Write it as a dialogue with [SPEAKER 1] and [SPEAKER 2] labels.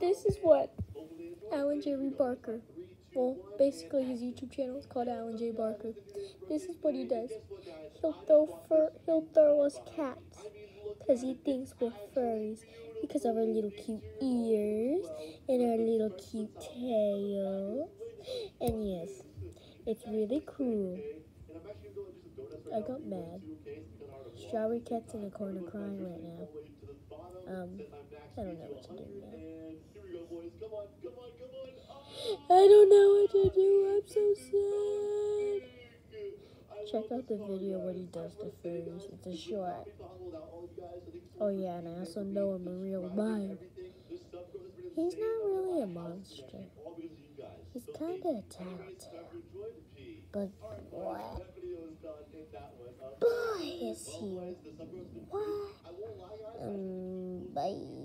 [SPEAKER 1] This is what Allan Jerry Barker. Well, basically his YouTube channel is called Allan J Barker. This is what he does. He'll throw fur. He'll throw us cats because he thinks we're furries because of our little cute ears and our little cute tail. And yes, it's really cool. I got mad. Strawberry cat's in the corner crying right now. I don't know what to do now. I don't know what to do. I'm so sad. Check out the video what he does to furries. It's a short. Oh yeah, and I also know him in real life. He's not really a monster. He's kind of a tattletale. But what? Boy, is he. What? Um, bye.